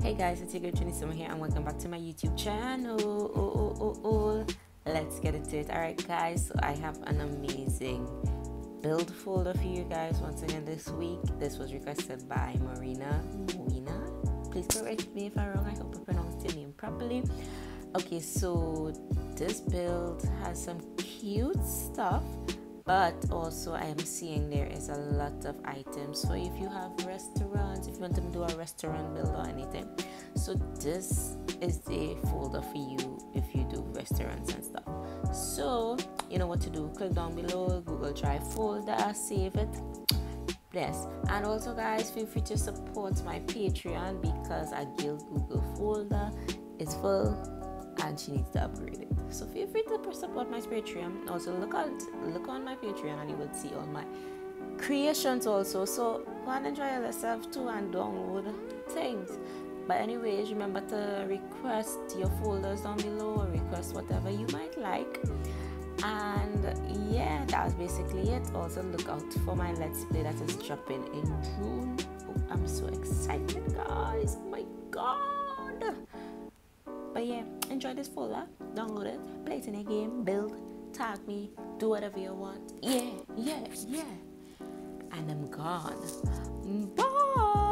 guys, it's your girl Trinity here and welcome back to my YouTube channel. Oh, oh, oh, oh. Let's get into it. Alright guys, so I have an amazing build folder for you guys once again this week. This was requested by Marina. Marina? Please correct me if I'm wrong. I hope I pronounced your name properly. Okay, so this build has some cute stuff but also I am seeing there is a lot of items so if you have restaurants if you want to do a restaurant build or anything. So this is the folder for you if you do restaurants and stuff. So you know what to do. Click down below google drive folder save it. Yes. And also guys feel free to support my patreon because a guild google folder. Is full and she needs to upgrade it. So feel free to support my Patreon. Also look out look on my Patreon and you will see all my creations also. So go and enjoy yourself too and download things. But anyways, remember to request your folders down below or request whatever you might like. And yeah, that's basically it. Also look out for my Let's Play that is dropping in June. Oh, I'm so excited guys. Oh my god. But yeah, enjoy this folder, download it, play it in a game, build, tag me, do whatever you want. Yeah, yeah, yeah. And I'm gone. Bye.